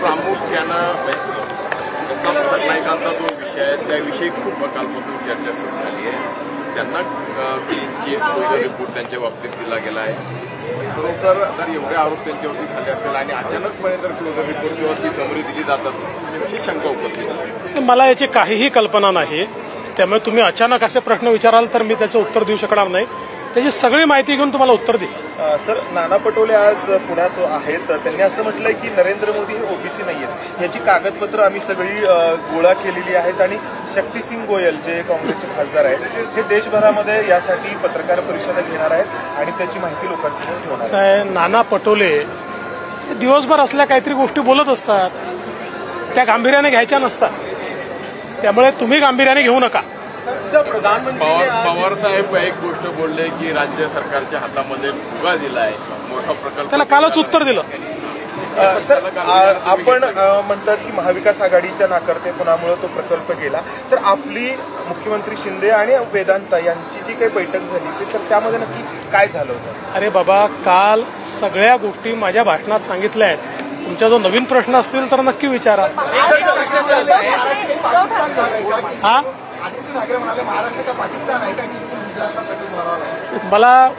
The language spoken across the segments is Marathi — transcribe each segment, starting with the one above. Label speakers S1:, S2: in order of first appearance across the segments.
S1: प्रामुख्यानं जो विषय आहे त्याविषयी खूप कालपासून चर्चा सुरू झाली आहे. त्यांना रिपोर्ट त्यांच्या बाबतीत दिला गेला आहे. खरोखर जर एवढे आरोप त्यांच्यावरती झाले असेल आणि अचानकपणे जर क्लोजर रिपोर्ट किंवा ती समरी दिली जात असेल त्याविषयी शंका उपस्थित होते
S2: मला याची काहीही कल्पना नाही. त्यामुळे तुम्ही अचानक असे प्रश्न विचाराल तर मी त्याचं उत्तर देऊ शकणार नाही. त्याची सगळी माहिती घेऊन तुम्हाला उत्तर देईल.
S3: सर नाना पटोले आज पुण्यात आहेत. त्यांनी असं म्हटलंय की नरेंद्र मोदी हे ओबीसी नाहीयेत. याची कागदपत्र आम्ही सगळी गोळा केलेली आहेत आणि शक्तीसिंग गोयल जे काँग्रेसचे खासदार आहेत हे देशभरामध्ये यासाठी पत्रकार परिषदा घेणार आहेत आणि त्याची माहिती लोकांसमोर ठेवणार आहेत.
S2: नाना पटोले हे दिवसभर असल्या काहीतरी गोष्टी बोलत असतात. त्या गांभीर्याने घ्यायच्या नसतात. त्यामुळे तुम्ही गांभीर्याने घेऊ नका.
S1: पवार पवार साहेब एक गोष्ट बोलले की राज्य सरकारच्या हातामध्ये फुगा दिला आहे मोठा प्रकल्प
S2: त्याला कालच उत्तर दिलं.
S3: सर आपण म्हणतात की महाविकास आघाडीच्या नाकर्तेपणामुळे तो प्रकल्प गेला. तर आपली मुख्यमंत्री शिंदे आणि वेदांता यांची जी काही बैठक झाली ती तर त्यामध्ये नक्की काय झालं होतं?
S2: अरे बाबा काल सगळ्या गोष्टी माझ्या भाषणात सांगितल्या आहेत. तुमच्या जो नवीन प्रश्न असतील तर नक्की विचारा. हा? मला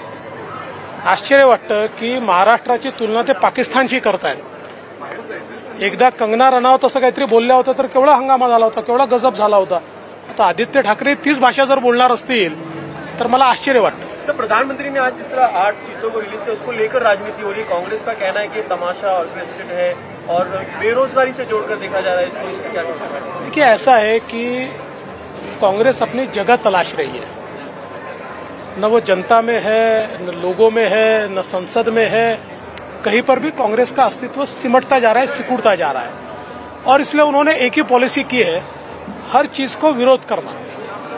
S2: आश्चर्य वाटतं की महाराष्ट्राची तुलना ते पाकिस्तानशी करतायत. एकदा कंगना रनावत असं काहीतरी बोलल्या होत्या तर केवढा हंगामा झाला होता केवढा गजब झाला होता. आता आदित्य ठाकरे तीच भाषा जर बोलणार असतील तर मला आश्चर्य वाटतं.
S4: सर प्रधानमंत्री ने आज जिस तरह आठ चीजों को रिलीज किया उसको लेकर राजनीति हो रही है। कांग्रेस का कहना है कि तमाशा ऑर्केस्ट्रेट है और बेरोजगारी से जोड़कर देखा जा रहा है इसको। क्या है?
S2: देखिए ऐसा है कि कांग्रेस अपनी जगह तलाश रही है। न वो जनता में है, न लोगों में है, न संसद में है। कहीं पर भी कांग्रेस का अस्तित्व सिमटता जा रहा है, सिकुड़ता जा रहा है। और इसलिए उन्होंने एक ही पॉलिसी की है, हर चीज़ को विरोध करना।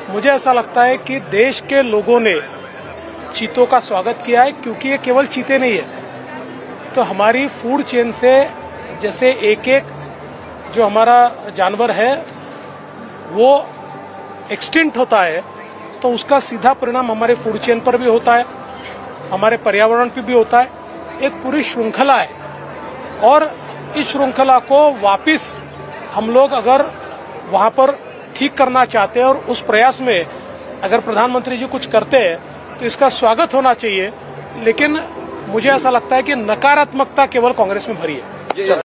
S2: मुझे ऐसा लगता है कि देश के लोगों ने चीतों का स्वागत किया है, क्योंकि ये केवल चीते नहीं है। तो हमारी फ़ूड चेन से जैसे एक एक जो हमारा जानवर है, वो एक्सटेंट होता है तो उसका सीधा परिणाम हमारे फ़ूड चेन पर भी होता है, हमारे पर्यावरण पर भी होता है। एक पूरी श्रृंखला है और इस श्रृंखला को वापिस हम लोग अगर वहाँ पर ठीक करना चाहते हैं और उस प्रयास में अगर प्रधानमंत्री जी कुछ करते हैं तो इसका स्वागत होना चाहिए, लेकिन मुझे ऐसा लगता है कि नकारात्मकता केवल कांग्रेस में भरी है।